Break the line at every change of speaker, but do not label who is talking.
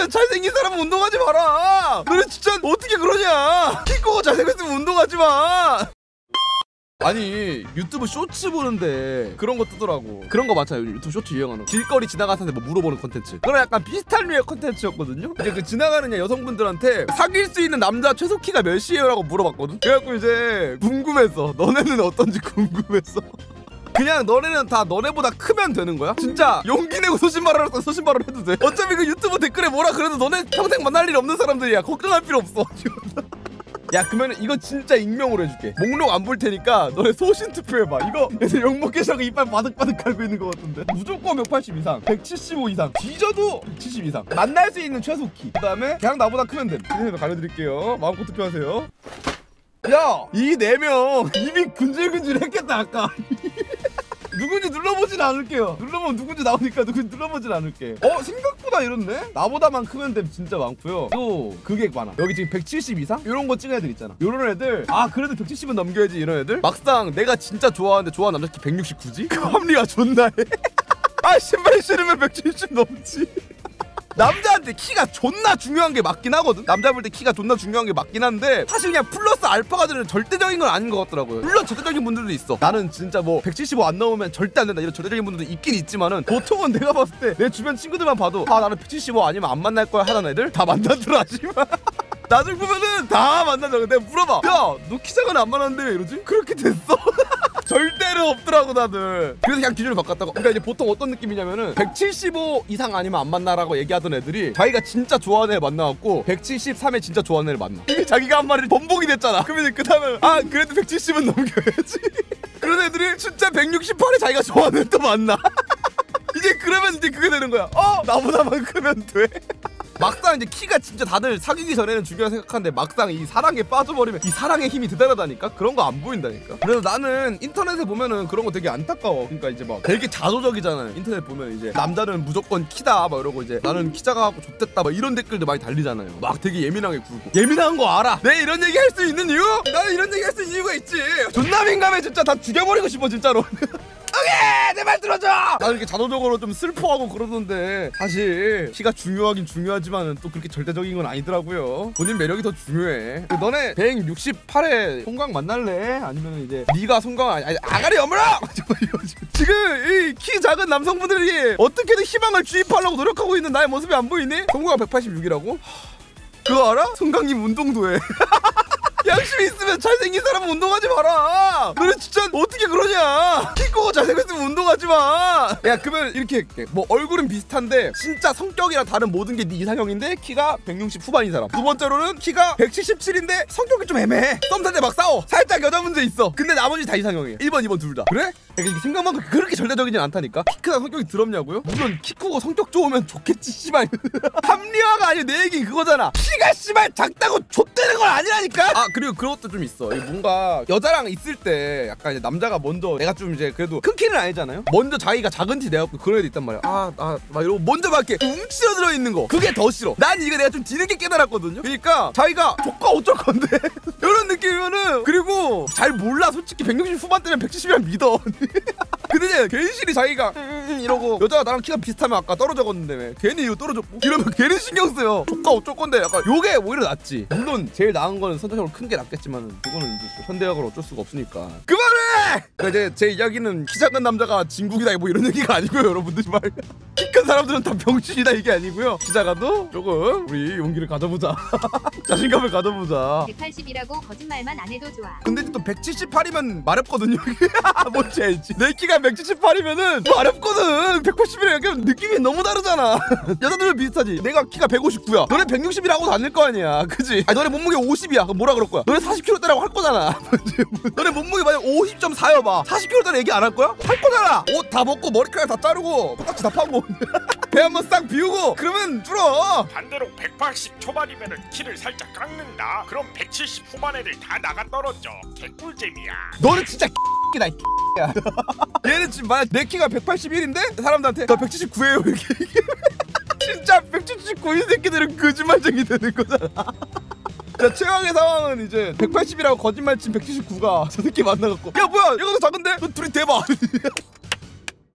있으면 잘생긴 사람은 운동하지 마라. 너네 진짜 어떻게 그러냐. 키 크고 잘생겼으면 운동하지 마. 아니 유튜브 쇼츠 보는데 그런 거 뜨더라고. 그런 거 많잖아요. 유튜브 쇼츠 유행하는 거. 길거리 지나가는 사람한테 뭐 물어보는 컨텐츠. 그런 약간 비슷한 류의 컨텐츠였거든요. 이제 그 지나가는 여성분들한테 사귈 수 있는 남자 최소 키가 몇이에요? 라고 물어봤거든? 그래갖고 이제 궁금했어 너네는 어떤지 궁금했어 그냥 너네는 다 너네보다 크면 되는 거야? 진짜 용기 내고 소신발언 할때 소신발언 해도 돼? 어차피 그 유튜브 댓글에 뭐라 그래도 너네 평생 만날 일 없는 사람들이야. 걱정할 필요 없어. 야 그러면 이거 진짜 익명으로 해줄게. 목록 안 볼 테니까 너네 소신 투표해봐. 이거 욕먹기 싫고 이빨 바득바득 갈고 있는 것 같은데? 무조건 180 이상 175 이상 뒤져도 170 이상. 만날 수 있는 최소 키 그 다음에 그냥 나보다 크면 됨. 그래서 가려드릴게요. 마음껏 투표하세요. 야 이 네명 입이 근질근질했겠다 아까 누군지 눌러보진 않을게요. 눌러보면 누군지 나오니까 누군지 눌러보진 않을게. 어 생각보다 이렇네. 나보다만 크면 됨 진짜 많고요. 또 그게 많아. 여기 지금 170 이상 이런 거 찍은 애들 있잖아. 이런 애들 아 그래도 170은 넘겨야지 이런 애들. 막상 내가 진짜 좋아하는데 좋아하는 남자 키 169지? 그 합리화 존나 해. 아 신발 신으면 170 넘지. 남자한테 키가 존나 중요한 게 맞긴 하거든? 남자 볼 때 키가 존나 중요한 게 맞긴 한데 사실 그냥 플러스 알파가 되는 절대적인 건 아닌 것 같더라고요. 물론 절대적인 분들도 있어. 나는 진짜 뭐 175 안 넘으면 절대 안 된다 이런 절대적인 분들도 있긴 있지만은 보통은 내가 봤을 때 내 주변 친구들만 봐도 아 나는 175 아니면 안 만날 거야 하는 애들? 다 만나더라 하지만 나중 보면은 다 만나자 내가 물어봐. 야너 키 작은 안 만났는데 왜 이러지? 그렇게 됐어 절대로 없더라고 다들. 그래서 그냥 기준을 바꿨다고. 그러니까 이제 보통 어떤 느낌이냐면은 175 이상 아니면 안 만나라고 얘기하던 애들이 자기가 진짜 좋아하는 애 만나갖고 173에 진짜 좋아하는 애를 만나. 이미 자기가 한 말이 번복이 됐잖아. 그러면 그 다음에 아 그래도 170은 넘겨야지. 그런 애들이 진짜 168에 자기가 좋아하는 애 또 만나. 이제 그러면 이제 그게 되는 거야. 어? 나보다만 크면 돼 막상 이제 키가 진짜 다들 사귀기 전에는 중요하게 생각하는데 막상 이 사랑에 빠져버리면 이 사랑의 힘이 대단하다니까? 그런 거 안 보인다니까? 그래서 나는 인터넷에 보면은 그런 거 되게 안타까워. 그러니까 이제 막 되게 자조적이잖아요. 인터넷 보면 이제 남자는 무조건 키다 막 이러고 이제 나는 키 작아갖고 좆됐다 막 이런 댓글도 많이 달리잖아요. 막 되게 예민하게 굴고. 예민한 거 알아? 내 이런 얘기 할 수 있는 이유? 나는 이런 얘기 할 수 있는 이유가 있지. 존나 민감해 진짜. 다 죽여버리고 싶어 진짜로 응애 내말 들어줘 나는 이렇게 자동적으로 좀 슬퍼하고 그러던데 사실 키가 중요하긴 중요하지만은 또 그렇게 절대적인 건 아니더라고요 본인 매력이 더 중요해 그 너네 168에 송강 만날래? 아니면 이제 네가 송강 아니, 아가리 여물어! 지금 이 키 작은 남성분들이 어떻게든 희망을 주입하려고 노력하고 있는 나의 모습이 안 보이니? 송강 186이라고? 그거 알아? 송강님 운동도 해 양심 있으면 잘생긴 사람은 운동하지 마라. 너네 진짜 어떻게 그러냐? 키 크고 잘생겼으면 운동하지 마. 야 그러면 이렇게 할게. 뭐 얼굴은 비슷한데 진짜 성격이랑 다른 모든 게 네 이상형인데 키가 160 후반인 사람. 두 번째로는 키가 177인데 성격이 좀 애매해. 썸탈 때막 싸워. 살짝 여자 문제 있어. 근데 나머지 다 이상형이야. 1번, 2번 둘 다. 그래? 그러니까 생각만큼 그렇게 절대적이진 않다니까. 키 크다 성격이 더럽냐고요? 물론 키 크고 성격 좋으면 좋겠지 씨발. 합리화가 아니고 내 얘기 그거잖아. 키가 씨발 작다고 좆되는 건 아니라니까. 아 그리고 그런 것도 좀 있어. 이게 뭔가 여자랑 있을 때 약간 이제 남자가 먼저 내가 좀 이제 그래도 큰 키는 아니잖아요. 먼저 자기가 작은 티 내갖고 그런 애도 있단 말이야. 아, 아, 막 이러고 먼저 막 이렇게 웅치러 들어 있는 거. 그게 더 싫어. 난 이거 내가 좀 뒤늦게 깨달았거든요. 그러니까 자기가 조카 어쩔 건데 이런 느낌이면은 그리고 잘 몰라. 솔직히 160 후반대면 170이랑 믿어. 근데 이제 괜시리 자기가 음, 음, 이러고. 여자가 나랑 키가 비슷하면 아까 떨어졌는데 왜 괜히 이거 떨어졌고 이러면 괜히 신경 쓰여 조카 어쩔 건데? 약간 요게 오히려 낫지. 물론 제일 나은 거는 선택적으로 큰 게 낫겠지만 그거는 이제 현대학을 어쩔 수가 없으니까. 그만해! 그러니까 이제 제 이야기는 키 작은 남자가 진국이다 뭐 이런 얘기가 아니고요 여러분들. 말 키큰 사람들은 다 병신이다 이게 아니고요 키 작아도 조금 우리 용기를 가져보자 자신감을 가져보자
180이라고 거짓말만 안 해도 좋아.
근데 또 178이면 마렵거든요. 뭔지 알지? 내 키가 178이면은 마렵거든. 180이랑 약간 느낌이 너무 다르잖아. 여자들은 비슷하지. 내가 키가 159야. 너네 160이라고 다닐 거 아니야. 그지? 아니 너네 몸무게 50이야. 그럼 뭐라 그럴 거야? 너네 40kg대라고 할 거잖아. 너네 몸무게 만약 50.4여봐. 40kg대라 얘기 안 할 거야? 할 거잖아. 옷 다 벗고 머리카락 다 자르고 똑같이 다 파고 배 한번 싹 비우고 그러면 줄어.
반대로 180 초반이면은 키를 살짝 깎는다. 그럼 170 후반 애들 다 나가 떨어져. 개꿀잼이야.
너는 진짜 X이다 이 X야. 얘는 지금 만약 내 키가 181인데 사람들한테 나 179예요 이렇게 진짜 179인 새끼들은 거짓말쟁이 되는 거잖아 자 최악의 상황은 이제 180이라고 거짓말 친 179가 저 새끼 만나갖고 야 뭐야 얘가 더 작은데? 너 둘이 대박